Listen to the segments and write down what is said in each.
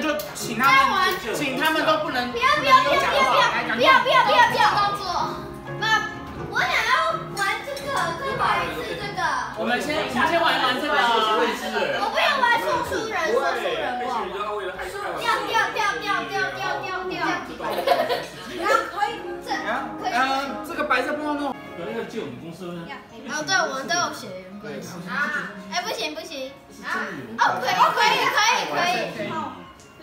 就请他们，请他们都不能不要不要不要不要不要不要不要不要不要动作。妈，我想要玩这个，再玩一次这个。我们先，我们先玩玩这个。我不要玩送书人，送书人我。掉掉掉掉掉掉掉掉。然后可以这，可以。嗯，这个白色碰碰碰。那个借我们公司呢？哦，对，我们都有血缘关系啊。哎，不行不行。啊，哦，可以可以可以可以。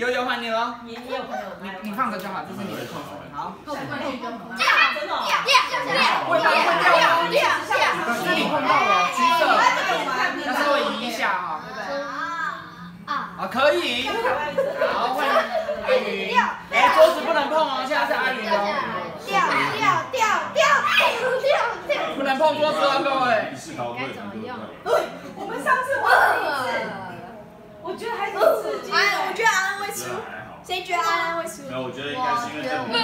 悠悠换你喽。你你有朋友？你你放着就好，这是你的控手。好。掉掉掉掉掉！会掉会掉哦。掉掉。是你碰到了，橘色。要稍微移一下哈。啊啊，可以。好，换阿云。哎，桌子不能碰哦，现在是阿云哦。掉掉掉掉掉掉！不能碰桌子啊，各位。该怎么用？我们上次玩了谁觉得安安会输？没有，我觉得应该是因为这边。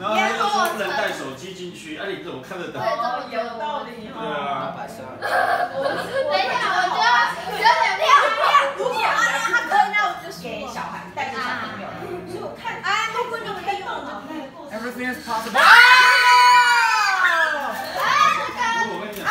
然后他又说不能带手机进去，啊，你怎么看得到？哦，有道理对哦。啊。等一下，我觉得有点亮亮。如果安安他可以，那我就给小孩带着小朋友。所以我看安安如果你可以用的话，Everything is possible。我跟你讲，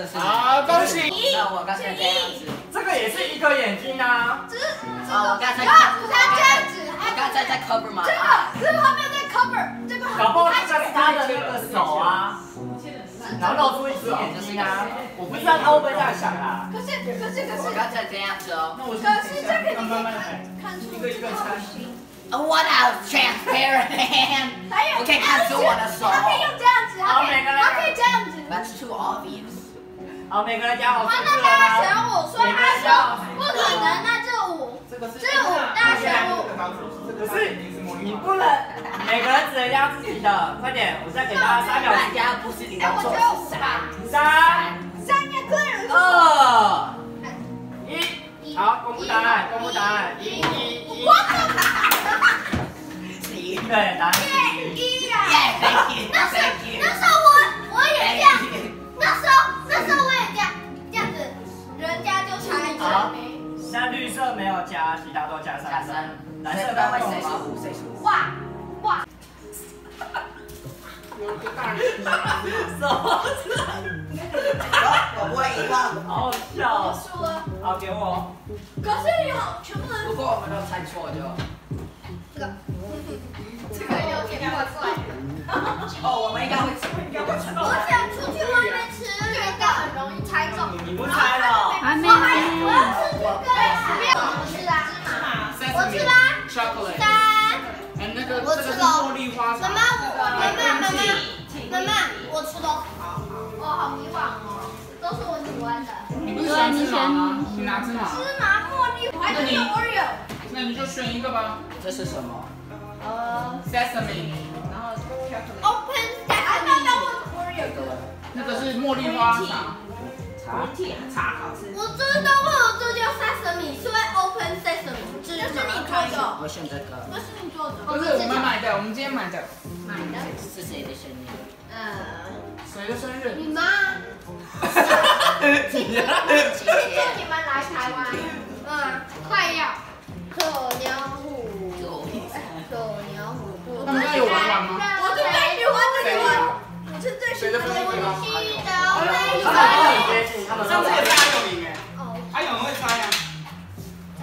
这是好，恭喜。那我刚才这样子，这个也是一个眼睛啊。这是我，刚才他这样子，我刚才在 cover 吗，这个这个后面在 cover，这个搞不好这个是他的那个手啊，然后露出一只眼睛啊。我不知道他会不会这样想啊。可是可是可是我刚才这样子哦。那我可是这个你可以看看出一个一个猜。What a transparent hand！还有我可以看出我的手。他可以用这样子，他可以好每个人他可以这样子。That's too obvious。好，每个人讲好哇，数字那大家了选我说他说不可能，那就五。这个是五大家选五。可是你不能，每个人只能加自己的，快点，我再给大家三秒时间。大家不是你的哎，我错只有五吧。三、三个个人二、一，好，公布答案，公布答案，一、一、一。你对，答案是一。一呀。Yeah, thank you, 那时色没有加，其他都加三加三，蓝色刚刚谁有吗？是五？谁是五？哇哇！有一个大人什么？我不会遗忘。好好笑我哦。输了，好，给我。可是有全部人如果我们都猜错就，这个这个有点怪怪的。哦，我们应该会应该会成功我。想出去外面吃这个很容易猜中。你不猜了？还没，我要吃这个。我吃啊，我吃啦。chocolate。三，哎，那个我吃茉莉花茶。妈妈，我妈妈妈妈妈妈，我吃了。我好迷惘哦，都是我喜欢的。你不是喜欢芝麻吗？你拿芝麻。芝麻茉莉，我还吃了 Oreo。那你就选一个吧。这是什么？呃，Sesame，然后 chocolate。Open Sesame。Oreo。那个是茉莉花茶。茶。茶。我知道为什么这叫 Sesame，是为 Open Sesame，这是你做的，我选这个。不是你做的。不是我们买的，我们今天买的。买的。是谁的生日？呃，谁的生日？你妈。谢谢谢你们上次也是阿勇赢哎。哦，阿勇会猜啊。猜。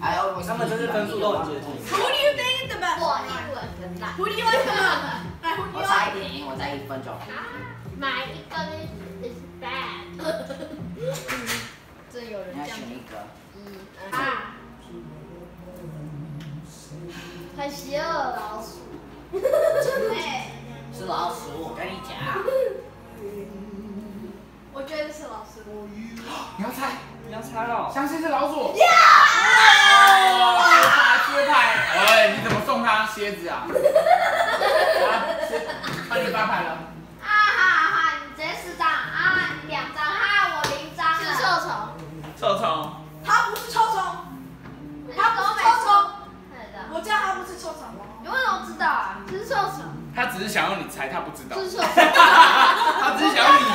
哎呦我上次真是分数都很接近。Who do you think the best? 我英文很烂。Who do you the most? 来，Who do 我 like? 一点赢，我再一分钟。买一个 is bad。真有人你要这样选一个。一二。很邪恶老鼠。哎，是老鼠，我跟你讲。我觉得是老鼠。你要猜？你要猜哦。相信是老鼠。哇！吃牌吃牌，哎，你怎么送他蝎子啊？啊，换你发牌了。啊哈哈，你直接四张啊，你两张，哈，我零张是臭虫，臭虫。它不是臭虫，它不是臭虫，我知道它不是臭虫。你为什么知道啊？这是臭虫，他只是想要你猜，他不知道。他只是想要你猜。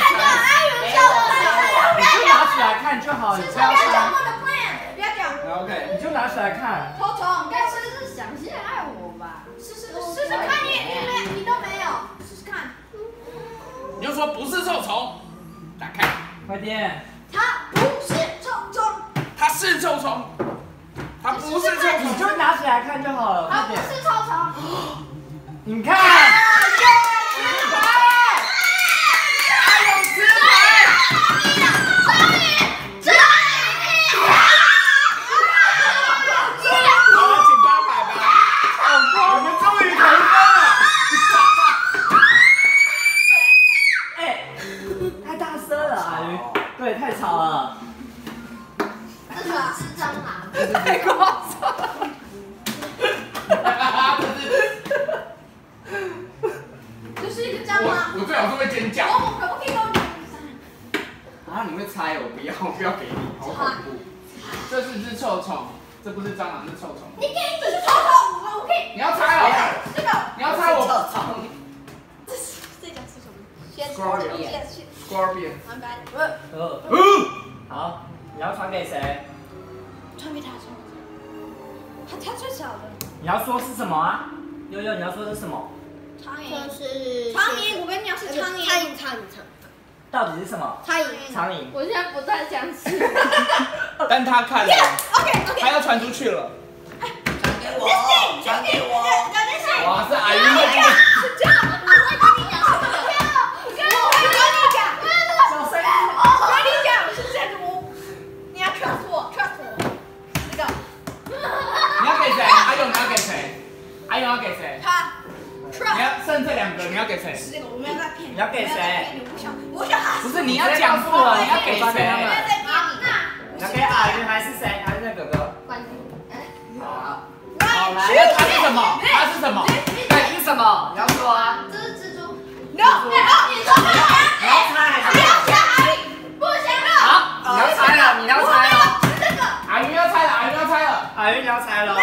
你就拿起来看就好，你不要猜。我的 plan，不要讲。OK。你就拿起来看。臭虫，该是是想陷害我吧？试试试试看，你你没你都没有，试试看。你就说不是臭虫，打开，快点。它不是臭虫，它是臭虫，它不是臭虫你。就拿起来看就好了，它不。是臭虫，你看。会猜，我不要，我不要给你，好恐怖。这是只臭虫，这不是蟑螂，是臭虫。你给你是臭虫，我可以。你要猜哦，这个，你要猜我。这是这讲是什么？先 Scorpion 先去 Scorpion。完白。呃，嗯。好，你要传给谁？传给他，传给他。他他最小的。你要说是什么啊？悠悠，你要说是什么？苍蝇。是苍蝇，我跟你讲是苍蝇。苍蝇，苍蝇，苍到底是什么？苍蝇。苍蝇。我现在不太相信。但他看了，OK OK。他要传出去了。传给我，传给我。讲的是。哇，是阿姨会这个。是这样。我会跟你讲。我会跟你讲。小声。我跟你讲是这样子，我你要 trust 我，trust 我。这个。你要给谁？阿勇，你要给谁？阿勇要给谁？他。你要剩这两个，你要给谁？这个我没有在骗你。你要给谁？我想，我想喊。不是你要讲错了，你要给谁？你。你要给阿云还是谁？还是那哥哥？关注。好。好来，那他是什么？他是什么？他，是什么？你要说啊。这是蜘蛛。No，你说不要你要猜还是？不要想阿姨，不想要。好，你要猜了，你要猜了。是这个。阿云要猜了，阿云要猜了。阿云，你要猜了。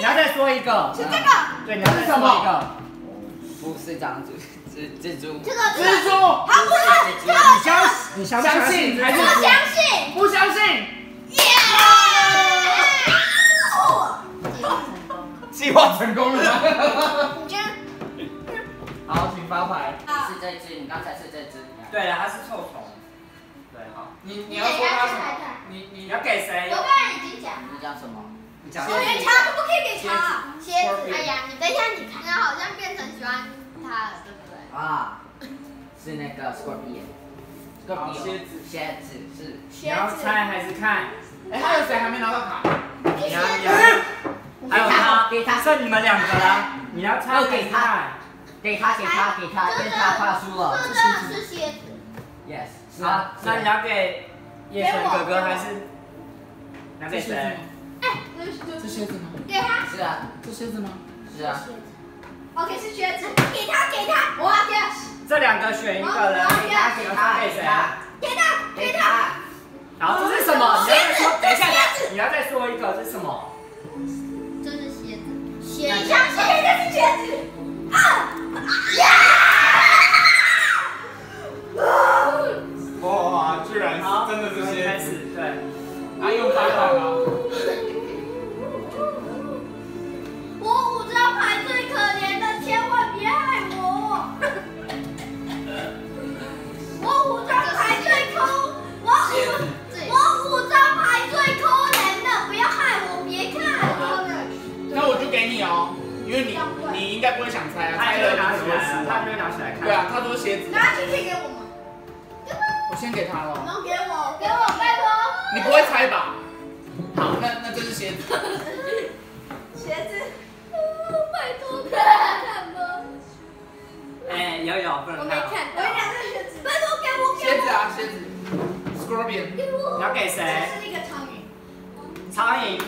你要再说一个。是这个。对，你要再说一个。不是这样子，蜘蜘蛛。这个蜘蛛。他不是。你相你相不相信还是不相信。不相信？耶！计划成功了。好，请发牌。是这只，你刚才是这只。对了，它是臭虫。对，好。你你要说他什么？你你你要给谁我？刚才已经讲了。你讲什么？你讲。我连茶都不可以给茶。蝎子，哎呀，你等一下，你看，好像变成喜欢他了，对不对？啊，是那个 scorpion。蝎子蝎子是。你要猜还是看？哎，还有谁还没拿到卡？你要你要。还有他，给他剩你们两个了。你要猜给他。给他，给他，给他，因为他快要输了。这个是蝎子。Yes。是好啊，。那你要给叶璇哥哥还是？拿给谁？哎，这是这蝎子吗？给他。是啊，这靴子吗？是啊。OK 是靴子，给他给他，我要给，这两个选一个人，给他，给他，给谁？给他给他。然后这是什么？你要再说，等一下，你要再说一个，这是什么？这是鞋子。你相信这是靴子？啊！哇，居然，是真的是开蝎子。始，对。阿勇发牌吗？了他就会拿起来了，输啊。他就会拿起来看。对啊，他说鞋子，拿去可以给我吗？我先给他了。能给我？给我，拜托。你不会猜吧？好，那那这是鞋子。鞋子。拜托看吧。哎，有有，不我能看。没看到我。跟你讲，这是靴子。拜托给我，给我。蝎子啊，鞋子。Scorpion。给我。你要给谁？苍蝇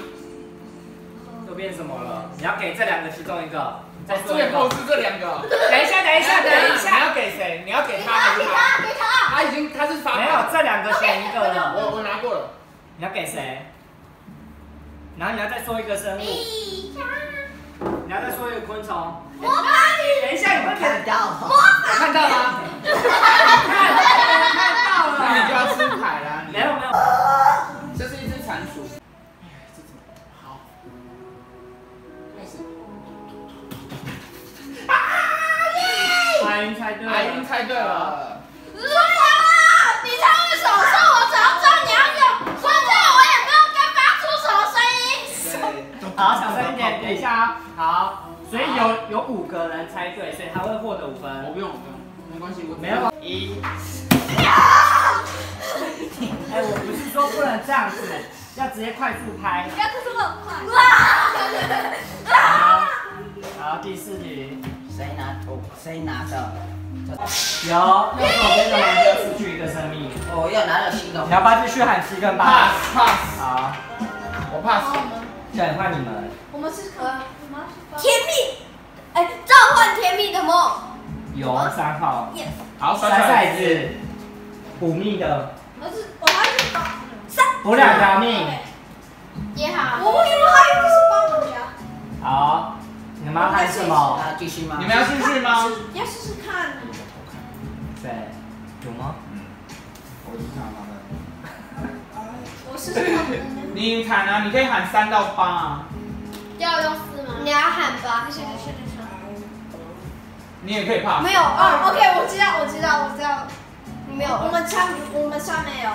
都变什么了？你要给这两个其中一个，最后个。是这两个。等一下，等一下，等一下你。要给谁？你要给给他还他，给是他？给他。他已经他是发没有，这两个选一个了。我我拿过了。你要给谁？然后你要再说一个生物，比卡，你要再说一个昆虫。魔法女，等一下，你会看到了。有看到了？看到了，那你就看到了。要吃牌啦。猜对了。阿英猜对了。对啊，你猜为什么？是我只要知道你要用，所以这样我也不用跟发出什么声音。对。好，小声一点，等一下啊。好，所以有有五个人猜对，所以他会获得五分我分。不用，我不用，没关系，我没有一。哎，我不是说不能这样子，要直接快速拍。不要这么快。好，好，第四题，谁拿哦？谁拿的？有右手边的玩家失去一个生命，哦，又拿了新的你。要不要继续喊七跟八？pass pass，好，我 pass。现在换你们。我们是可甜蜜，哎，召唤甜蜜的梦。有三号，Yes，好，甩甩甩骰子，补命的，我是我还是三。补两条命。也好。我你们要继续吗？你们要继续吗？要试试看。对，有吗？我已经拿了。我试试看。你喊啊，你可以喊三到八啊，要用四吗？你要喊吧。是的，是的，是的。你也可以 pass。没有哦，OK，我知道，我知道，我知道。没有，我们上我们上面有。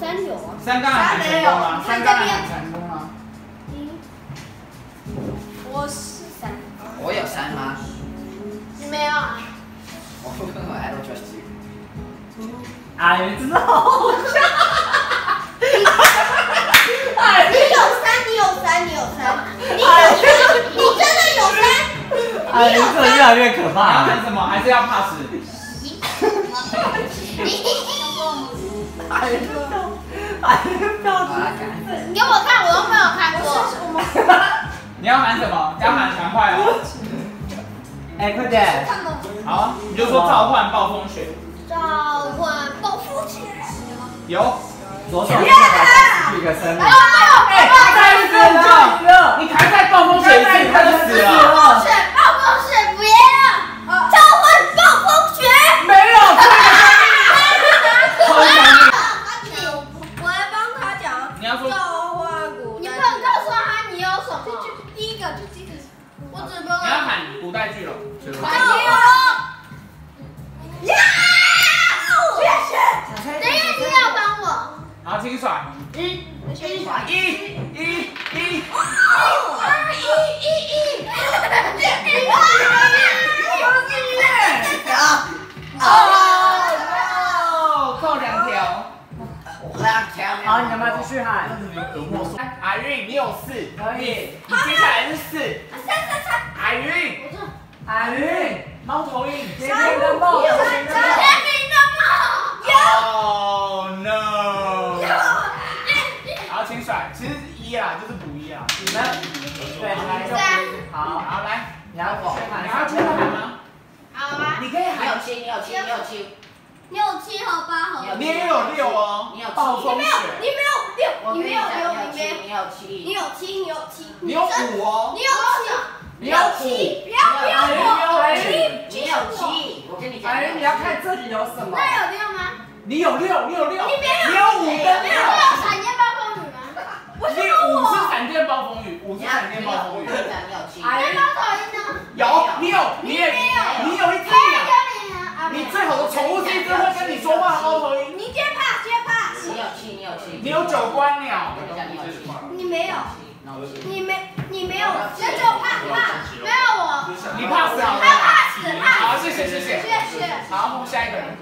三有啊。三刚才喊成功吗？三刚才喊成功我是三。我有三吗？你没有啊？我不我 I don't trust you。阿云真的好笑。你有三，你有三，你有三，你有三，你真的有三。阿云真的越来越可怕。喊什么？还是要 pass？阿云阿云表好来看。你给我看，我都没有看过。你要喊什么？要喊赶快哦。哎，快点！好啊，你就说召唤暴风雪。召唤暴风雪。有，左手边的玩家失去一个生命。哎，再一个你就，你还在暴风雪一次，他就死了。其实一啊，就是补一啊。你们对，你们就好。好，来，你要去喊你要去喊吗？好啊。你可以喊。你有七，你有七，你有七。六七和八和。你也有六哦。你有七暴风雪。你没有六，你没有六，讲你没有。你有七，你有七，你有七。你有五哦。你有七。你有七。不要不要我。阿云，你有七，我跟你讲。阿云，你要看这里有什么？那有六吗？你有六，你有六。你没有。你有五跟没有六。六闪电暴风雨吗？我是你五是闪电暴风雨，五是闪电暴风雨。我跟你讲，你有七。阿云那，猫头鹰呢？有，你有，你也，你有一只没有鸟。你呢？啊你最好的宠物是一只会跟你说话的猫头鹰。你接怕接怕。你有七，你有七。你有九官鸟我。跟你讲，你有七。你没有，那我七。你没你没有，那就怕怕，没有我。你怕死啊？他怕死怕好，谢谢谢谢。谢谢。好，下一个人。